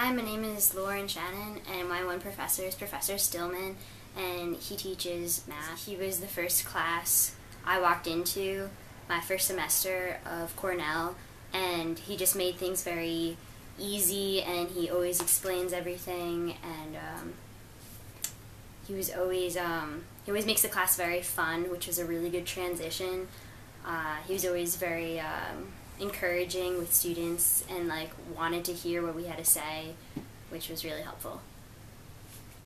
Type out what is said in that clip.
Hi, my name is Lauren Shannon, and my one professor is Professor Stillman, and he teaches math. He was the first class I walked into my first semester of Cornell, and he just made things very easy, and he always explains everything, and um, he was always um, he always makes the class very fun, which was a really good transition. Uh, he was always very um, encouraging with students and like wanted to hear what we had to say, which was really helpful.